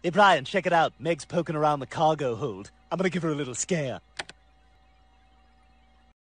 Hey, Brian, check it out. Meg's poking around the cargo hold. I'm gonna give her a little scare.